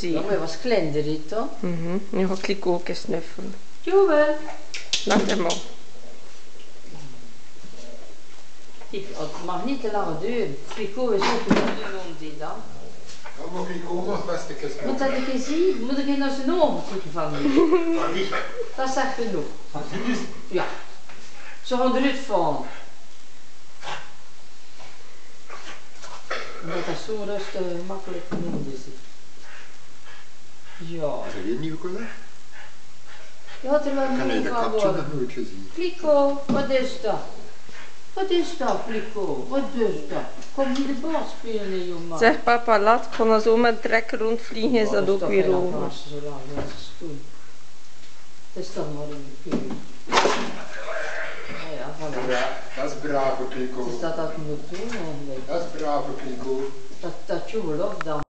Ja, maar hij was kleiner, dit toch? Mhm. Nu Clicquot ook eens snuffelen. Joel. Laat hem maar. Kijk, het mag niet te lang duren. Tricot is ook een doen die dan. Dan mag ik ook nog best een keer Moet dat ik eens zien? Moet ik naar zijn ogen kijken van wie? Dat is echt genoeg. Van? Ja. Ze gaan eruit vallen. Omdat dat zo rustig makkelijk genoemd is. Ja. Is er geen nieuw collega? Je had er wel meer de van kapje worden. nog nooit gezien. Flico, wat is dat? Wat is dat, Flico? Wat is dat? Kom je de bal spelen, jongen? Zeg papa, laat ik dan zo met trekker rondvliegen, is dat ook weer over. Dat is is toch maar een keer. Nou ja, voilà. Ja, dat is brave Dus Pico. dat dat moet doen eigenlijk. Dat is brave Pico. Dat, dat je wel op dan.